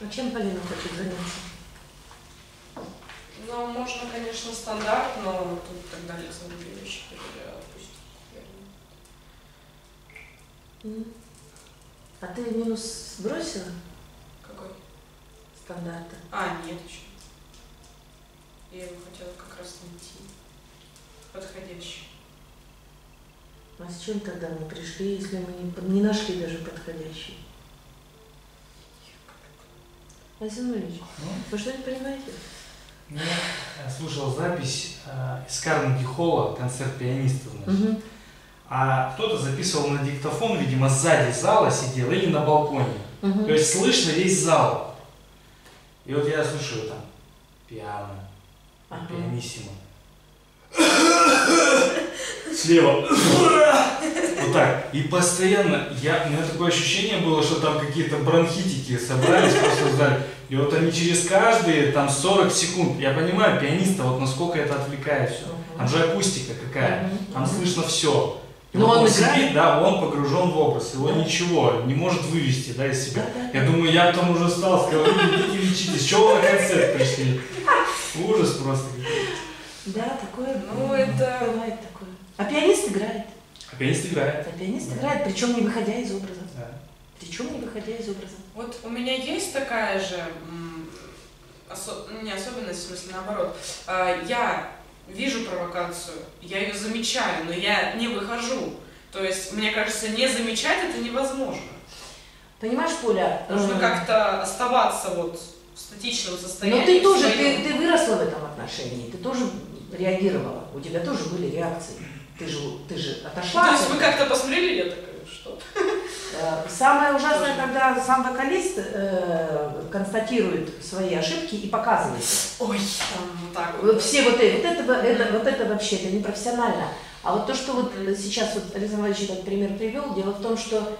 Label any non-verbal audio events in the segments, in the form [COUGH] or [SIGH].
А чем Полина хочет заняться? Ну, можно, конечно, стандарт, но тут тогда Александр Юрьевич отпустит. М. А ты минус сбросила Какой? стандарта? А, нет еще. Я его хотела как раз найти. Подходящий. А с чем тогда мы пришли, если мы не, не нашли даже подходящий? Ильич, Ну, вы что не понимаете? Я э, слушал запись э, из Карнеги Холла, концерт пианиста, значит. Мгм. А кто-то записывал на диктофон, видимо, сзади зала сидел или на балконе. Мгм. То есть слышно весь зал. И вот я слушаю там пиано, Ага. пианиссимо. Слева. Вот так. И постоянно, я, у меня такое ощущение было, что там какие-то бронхитики собрались просто зале. И вот они через каждые там 40 секунд, я понимаю, пианиста, вот насколько это отвлекает все. Там же акустика какая, там слышно все. Но он играет? сидит, да, он погружен в образ, его Да. ничего не может вывести, да, из себя. Да, да, Я думаю, я там уже стал, сказал, идите лечитесь, чего вы на концерт пришли? Ужас просто. Да, такое. Ну, это- Бывает такое. А пианист играет. А пианист играет. А пианист Да. играет, причем не выходя из образа. Да. Причем не выходя из образа. Вот у меня есть такая же, осо- ну, не особенность, в смысле наоборот. А, Я вижу провокацию, я ее замечаю, но я не выхожу. То есть, мне кажется, не замечать это невозможно. Понимаешь, Поля? Нужно э, как-то оставаться вот в статичном состоянии. Но ты тоже, своем. ты, ты выросла в этом отношении, ты тоже реагировала, у тебя тоже были реакции. Ты же, ты же отошла. то есть вы как-то посмотрели, я такая, что? Э, Самое ужасное, Тоже. когда сам вокалист э, констатирует свои ошибки и показывает. Ой, там вот так Вот. Все вот это, вот это, это, вот это вообще, это непрофессионально. А вот то, что вот сейчас вот Александр Владимирович этот пример привел, дело в том, что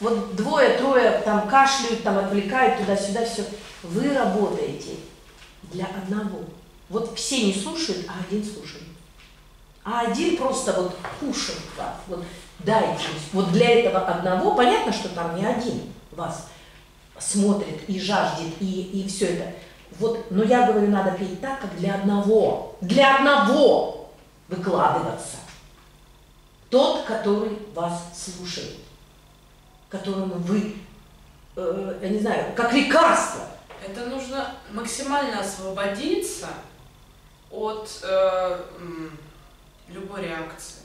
вот двое-трое там кашляют, там отвлекают туда-сюда, все. Вы работаете для одного. Вот все не слушают, а один слушает. А один просто вот кушает вас, вот дайте. Вот для этого одного, понятно, что там не один вас смотрит и жаждет, и, и все это. Вот, но я говорю, надо петь так, как для одного. Для одного выкладываться. Тот, который вас слушает, которому вы, э, я не знаю, как лекарство. Это нужно максимально освободиться от э, любой реакции.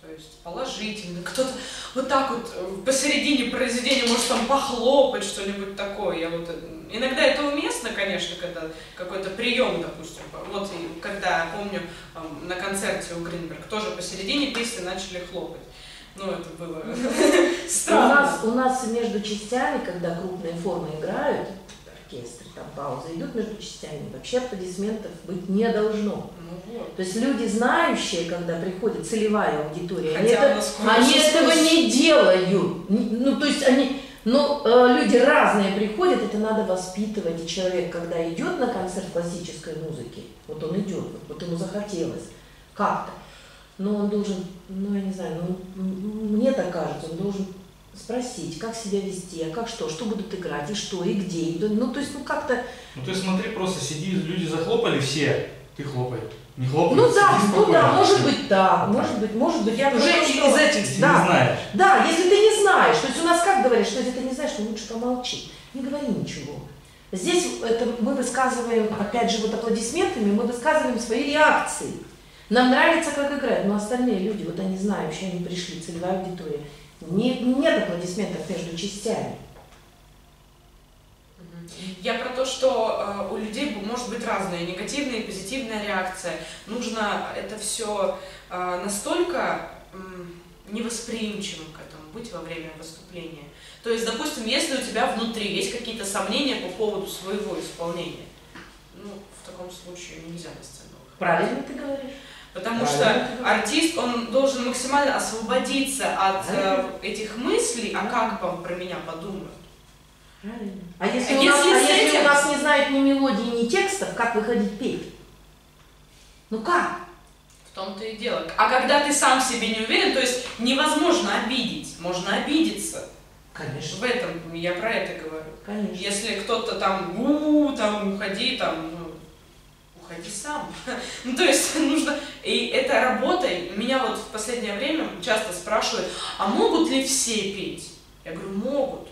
То есть положительно. Кто-то вот так вот э, посередине произведения может там похлопать что-нибудь такое. Я вот, э, иногда это уместно, конечно, когда какой-то прием, допустим. Вот когда, я помню, на концерте у Гринберг тоже посередине песни начали хлопать. Ну, это было [LAUGHS] У странно. нас, у нас между частями, когда крупные формы играют, оркестры, там паузы идут между частями, вообще аплодисментов быть не должно. Ну вот. То есть люди, знающие, когда приходит целевая аудитория, они, Хотя у это- они этого не делают. Ну, то есть они, ну, э, люди разные приходят, это надо воспитывать. И человек, когда идет на концерт классической музыки, вот он идет, вот, вот ему захотелось как-то, но он должен, ну, я не знаю, ну, мне так кажется, он должен спросить, как себя вести, а как что, что будут играть, и что, и где. И, ну, то есть, ну, как-то, Ну ты смотри, просто сиди, люди захлопали все, ты хлопай. Не хлопай, ну да, ну да, может быть так, Вот может быть, может быть, я уже потому из что этих, Если да, не знаешь. Да, если ты не знаешь, то есть у нас как говорят, что если ты не знаешь, то лучше помолчи, не говори ничего. Здесь это мы высказываем, опять же, вот аплодисментами, мы высказываем свои реакции. Нам нравится, как играют, но остальные люди, вот они знающие, они пришли, целевая аудитория. Не- нет аплодисментов между частями. Я про то, что э, у людей может быть разная негативная и позитивная реакция. Нужно это все настолько м, невосприимчивым к этому быть во время выступления. То есть, допустим, если у тебя внутри есть какие-то сомнения по поводу своего исполнения, ну, в таком случае нельзя на сцену. Правильно ты говоришь? Потому Правильно что артист, он должен максимально освободиться от э, Правильно. этих мыслей, а как вам про меня подумают. Правильно. А если, А у, нас, если а с если этим- у нас не знают ни мелодии, ни текстов, как выходить петь? Ну как? В том-то и дело. А когда ты сам в себе не уверен, то есть невозможно обидеть, можно обидеться. Конечно, В этом я про это говорю. конечно. Если кто-то там, у там, уходи, там, уходи сам. [LAUGHS] ну, то есть нужно, и это работа, меня вот в последнее время часто спрашивают, а могут ли все петь? Я говорю, могут.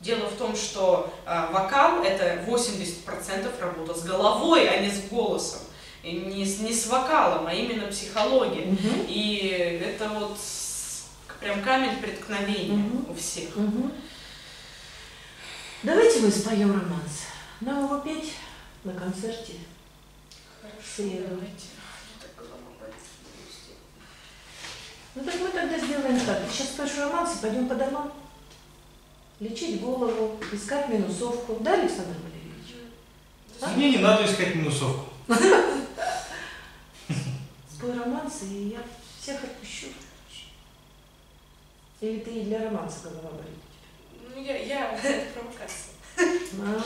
Дело в том, что э, вокал это 80% работа с головой, а не с голосом. И не, с- не с вокалом, а именно психология. Мгм. И это вот прям камень преткновения Мгм. у всех. Мгм. Давайте мы споем романс. Нам его петь на концерте. Среду. голова болит. Ну так мы тогда сделаем так. Сейчас споешь романс и пойдем по домам. Лечить голову, искать минусовку. Да, Александр Валерьевич? А Мне не надо искать минусовку. Спой романс, и я всех отпущу. Или ты и для романса голова болит? Ну, я, я, [LAUGHS] провокация. А.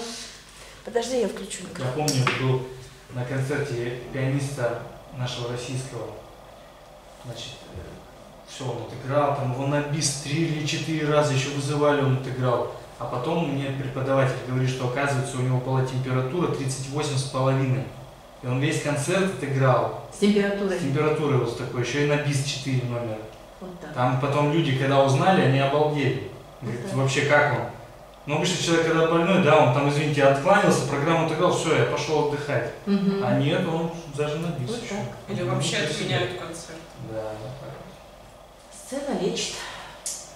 Подожди, я включу микрофон. Я помню, был на концерте пианиста нашего российского. Значит, все, он отыграл, там его на бис три или четыре раза еще вызывали, он отыграл. А потом мне преподаватель говорит, что оказывается у него была температура 38 с половиной. И он весь концерт отыграл. С температурой. С температурой вот такой, еще и на бис 4 номер. Вот так. Там потом люди, когда узнали, они обалдели. Говорит, Вот вообще как он? Ну, обычно человек, когда больной, да, он там, извините, откланялся, программу отыграл, все, я пошел отдыхать. Мгм. А нет, он даже на бис Вот еще. так. Или Ну, вообще отменяют концерт. Да, так Сцена лечит.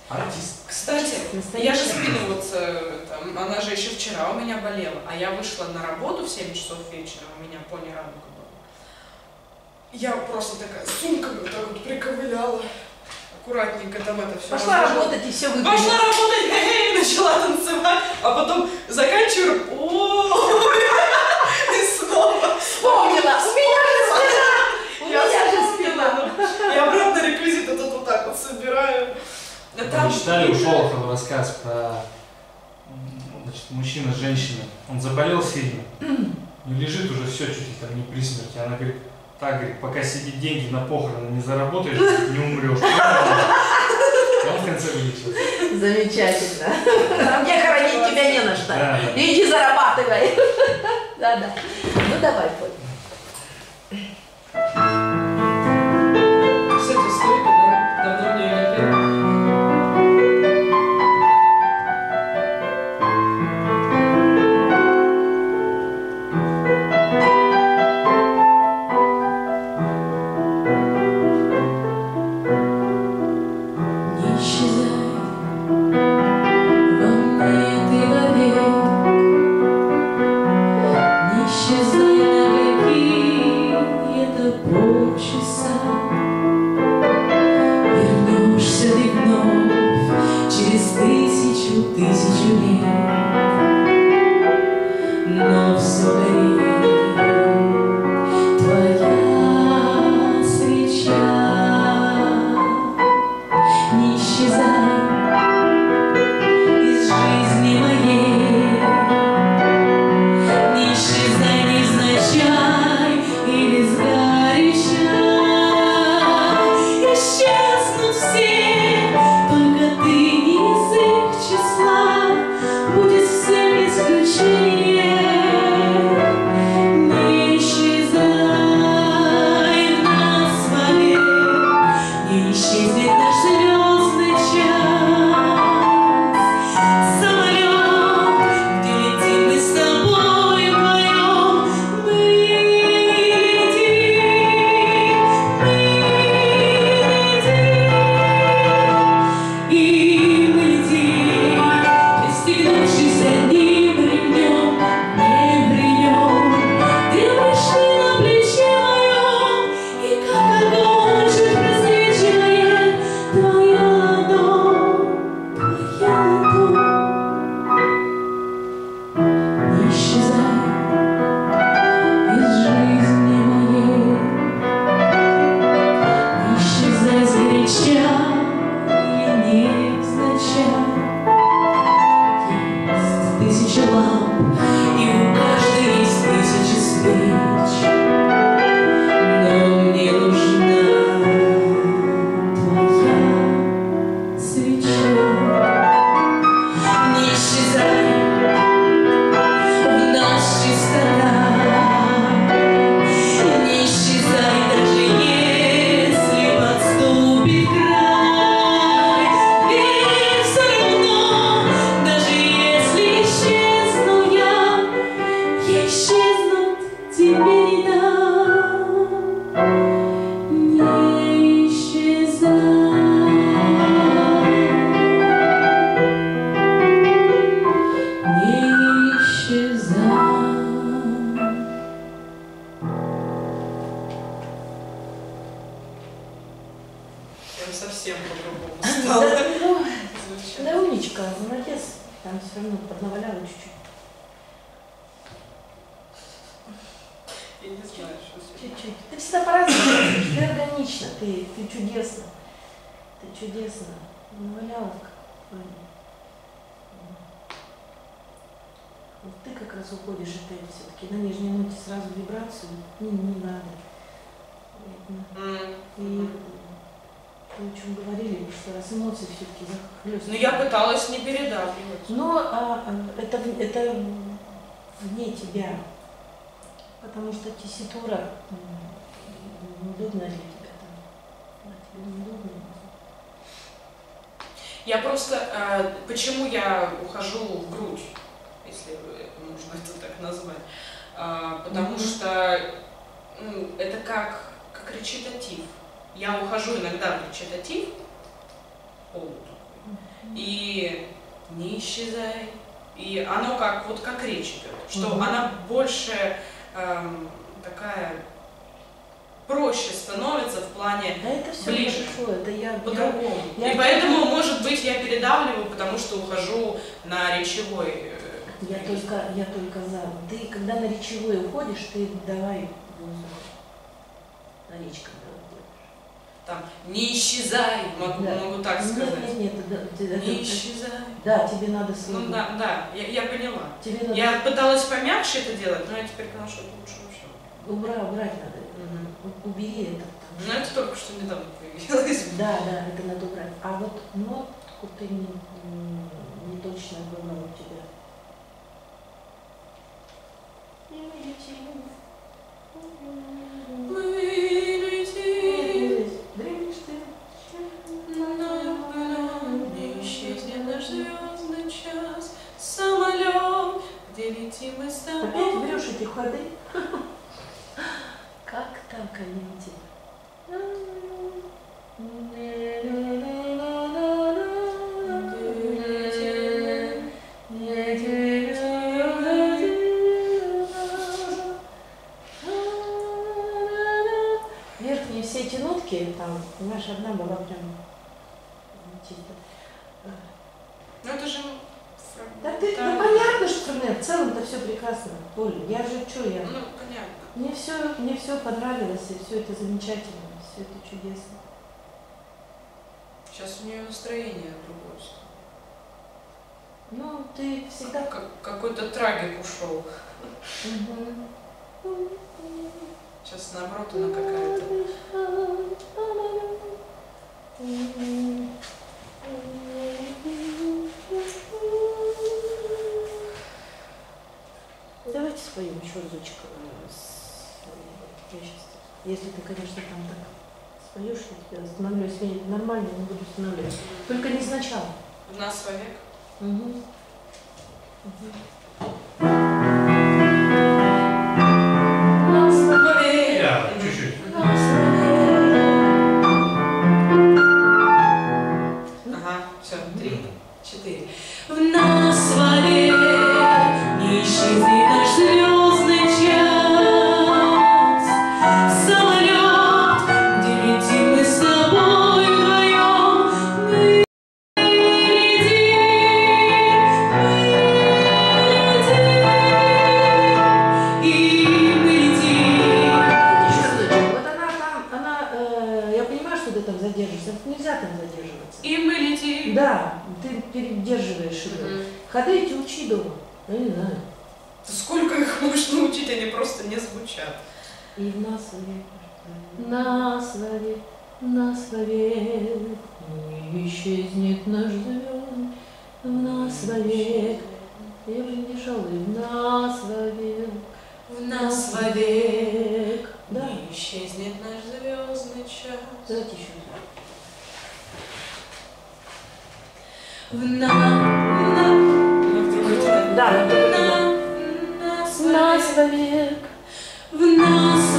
Артист. Кстати, Настоящая. я же спину вот, э, там, она же еще вчера у меня болела, а я вышла на работу в 7 часов вечера, у меня пони ранка была. Я просто такая сумками вот так вот приковыляла, аккуратненько там это все Пошла работать и все выпила. Пошла работать, и начала танцевать, а потом заканчиваю, о [LAUGHS] и снова. Вспомнила! У меня же спина! У Я меня же вспомнила, спина! ну, И обратно реквизит этот вот так вот собираю. Там- Вы читали у Шолохова рассказ про значит, мужчина с женщиной. Он заболел сильно. [CLEARS THROAT] И лежит уже все, чуть ли там не при смерти. Она говорит, так, говорит, пока себе деньги на похороны не заработаешь, не умрешь. И он в конце вылечился. Замечательно. А мне хоронить тебя не на что. Да, да. Иди зарабатывай. [LAUGHS] Да-да. Ну давай, Поль. Вернешься ты вновь через тысячу, тысячу лет. Не, не надо. И то, о чем говорили, что раз эмоции все-таки захлестывают. Ну, я пыталась не передавливать. Но а, а, это, это вне тебя, потому что тесситура м, неудобна для тебя там. Да, тебе неудобно. Я просто, э, почему я ухожу в грудь, если можно это [LAUGHS] так назвать, А, потому Мгм. что ну, это как, как речитатив. Я ухожу иногда в речитатив, полу и не исчезай. И оно как, вот как речь идет, что Мгм. она больше эм, такая проще становится в плане Да это все Ближе. хорошо, это я, я, по-другому. я- И поэтому, может быть, я передавливаю, потому что ухожу на речевой. э, я только, я только за. Ты когда на речевой уходишь, ты давай На когда уходишь. Там, не исчезай, могу, Да. могу так Нет, сказать. нет, нет, это- это- это- Не исчезай. да, тебе надо свой. Ну да, да, я, я поняла. Тебе надо Я пыталась помягче это делать, но я теперь поняла, что это лучше вообще. убрать, убрать надо. У- Убери это. Ну это только что недавно появилось. [LAUGHS] Да, да, это надо убрать. А вот нотку ты не, не точно была у тебя. И Мне все, мне все понравилось, и все это замечательно, все это чудесно. Сейчас у нее настроение другое. Ну, ты всегда Как, какой-то трагик ушел. Сейчас наоборот она какая-то. Давайте споем еще разочек. Я щас- Если ты, конечно, там так споешь, я тебя остановлю. Если нормально, не буду останавливать. Только не сначала. В нас вовек. Мгм. Мгм. Просто не звучат. И в нас вовек. Нас вовек, нас вовек, не исчезнет наш звезд. В нас вовек, я бы не и в нас вовек, В нас вовек Да, не исчезнет наш звездный час. давайте еще. В на, на, на. Да, на другой На, нас вовек, в нас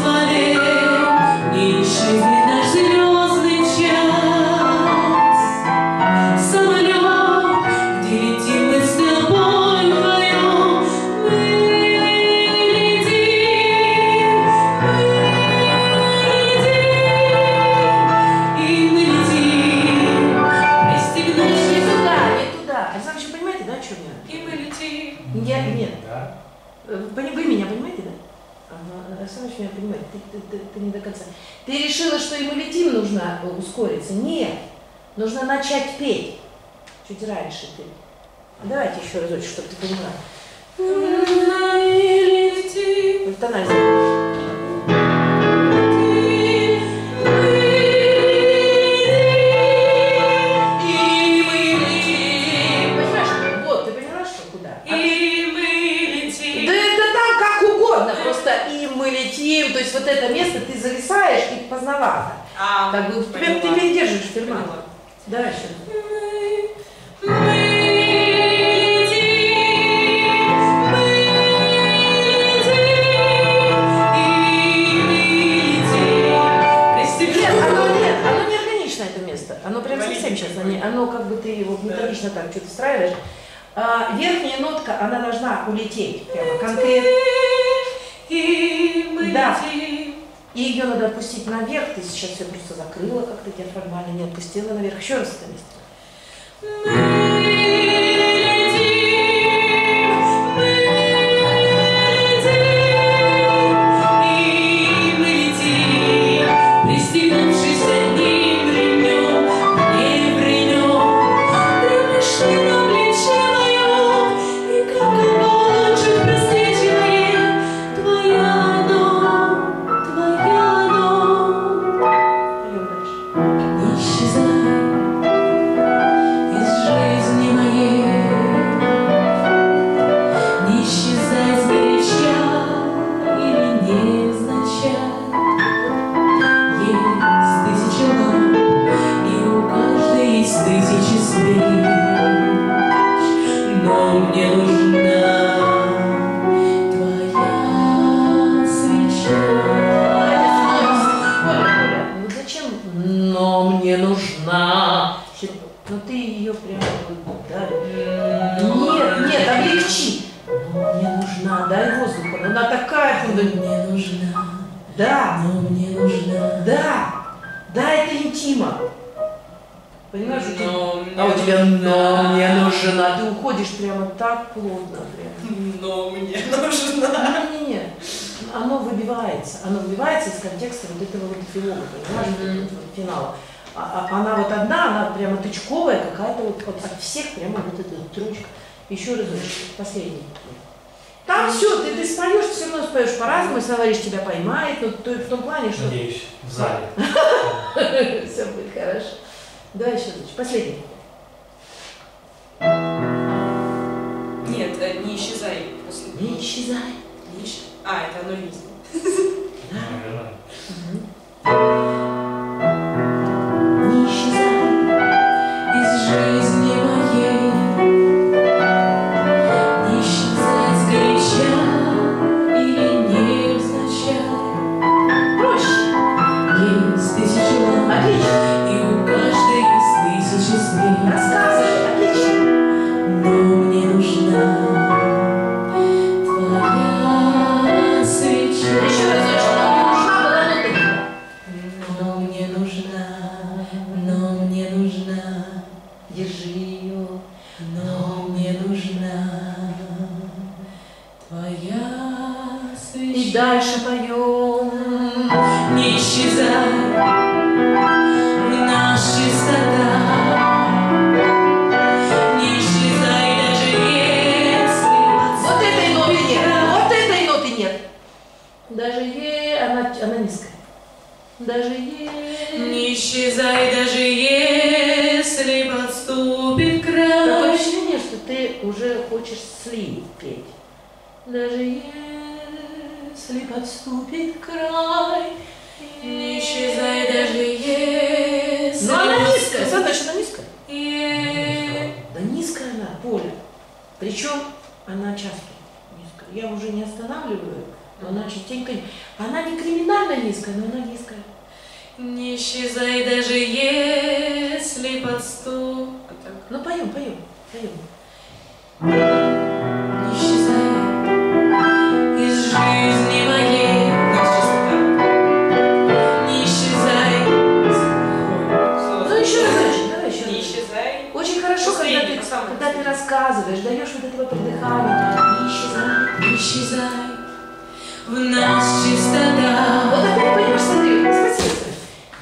нужно начать петь. Чуть раньше ты. Давайте еще разочек, чтобы ты поняла. Вот тональность. Понимаешь, вот, ты поняла, что куда? Ты- И мы летим. Да это там как угодно, просто и мы летим, то есть вот это место ты зависаешь и поздновато. А, Как бы ты, ты передерживаешь ферман. Нет, оно нет, оно не органично это место. Оно прям совсем сейчас, оно, как бы ты его методично так что-то встраиваешь. А, верхняя нотка, она должна улететь прямо конкретно. Да. И ее надо опустить наверх. Ты сейчас все просто закрыла как-то диафрагмально, не отпустила наверх. Еще раз это место. Плотно, прям. Но мне нужна. Не-не-не, оно выбивается, оно выбивается из контекста вот этого вот эпилога, понимаешь, вот Мгм. этого вот финала. А- а- она вот одна, она прямо тычковая какая-то вот, вот от всех прямо вот эта вот строчка. Еще разочек, последний. Там все, ты, ты споешь, все равно споешь по-разному, если говоришь, тебя поймает, но то, в том плане, что Надеюсь, в зале. [LAUGHS] все будет хорошо. Давай еще разочек, последний. Нет, э, не исчезай после. Не исчезай. Не исчез- А, это оно есть. Наверное. Слив петь. Даже если подступит край. Не исчезай даже если Но она низкая. Смотри, она низкая. Да низкая она, Поля. Причем она часто низкая. Я уже не останавливаю, но она частенько... Она не криминально низкая, но она низкая. Не исчезай даже если подступ. Так. Ну поем, поем, поем. Рассказываешь, даешь вот этого придыхания, и исчезает. Исчезай, в нас чистота. Вот опять понимаешь, смотри, спасибо.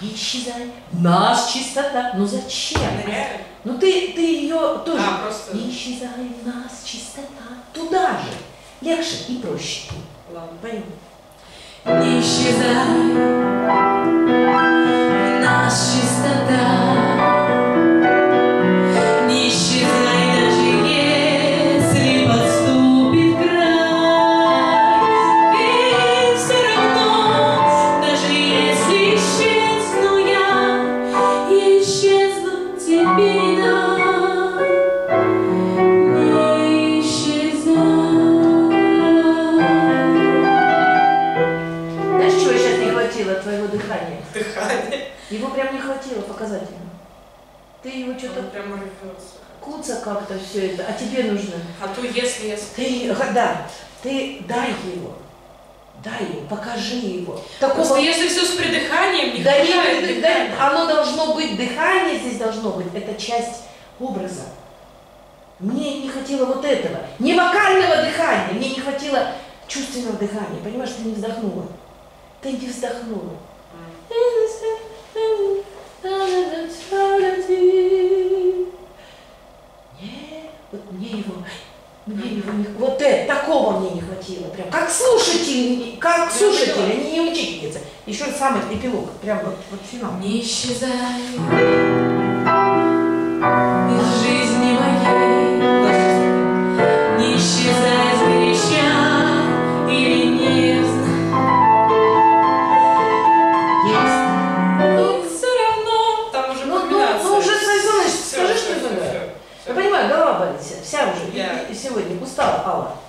Исчезай. Нас чистота. Ну зачем? Ну ты, ты ее тоже. А, просто... Исчезай в нас чистота. Туда же. Легче и проще. Ладно. Пойми. Не исчезай, Ты его что-то Он прям рвется. куца как-то все это, а тебе нужно. А то если я... Ты, да, ты дай его. Дай его, покажи его. Такого Просто если все с придыханием, не Да хватает нет, да, дыхания. оно должно быть, дыхание здесь должно быть, это часть образа. Мне не хватило вот этого, не вокального дыхания, мне не хватило чувственного дыхания, понимаешь, ты не вздохнула. Ты не вздохнула. Нет, вот мне его, мне его не, вот это, такого мне не хватило, прям, как слушатель, как слушатель, а не, не учительница. Еще самый эпилог, прям вот, вот финал. Не исчезай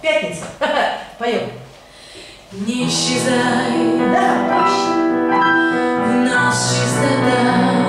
Пятница, [LAUGHS] поем. Не исчезай, Да, проще. в нас чистота.